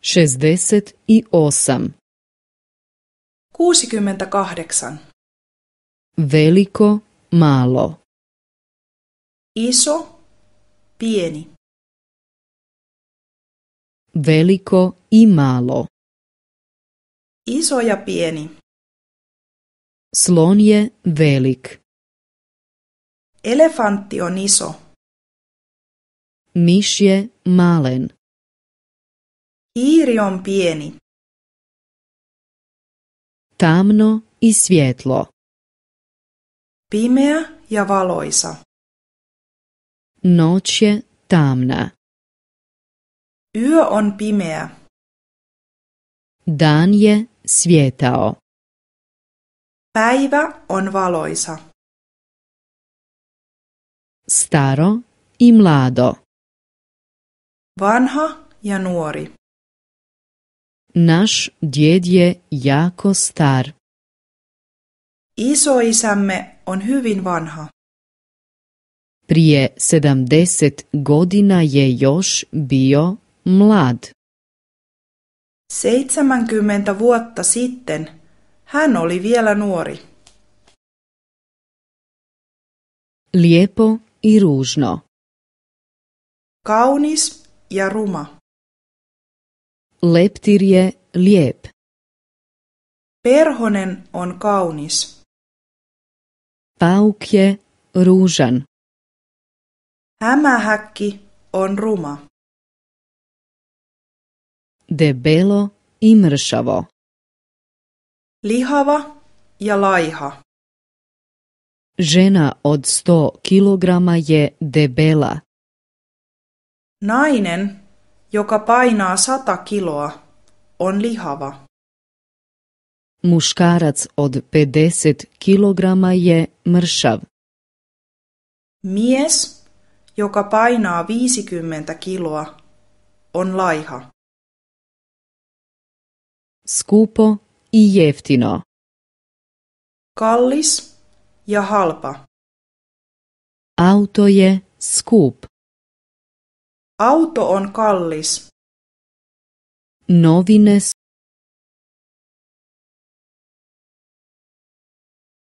68. 68. Veliko, malo. Iso, pieni. Veliko i malo. Iso ja pieni. Slon je velik. Elefantti on iso. Miš je malen. Hiiri on pieni. Tamno i svjetlo. Pimeä ja valoisa. Noć je tamna. Yö on pimeä. Dan je svjetao. Päivä on valoisa. Staro i mlado. Vanha ja nuori. Naš djed je jako star. Isoisämme on hyvin vanha. Prije 70 godina je još bio mlad. 70 vuotta sitten hän oli vielä nuori. Lijepo i ružno. Kaunis ja ruma. Leptir je lijep. Perhonen on kaunis. Pauk je ružan. Hämähäkki on ruma. Debelo i mršavo. Lihava ja laiha. Žena od 100 kilograma je debela. Nainen, joka painaa 100 kiloa, on lihava. Muškarac od 50 kilograma je mršav. Mies, joka painaa 50 kiloa, on laiha. Skupo i jeftino. Kallis ja halpa. Auto je skup. Auto on kallis. Novine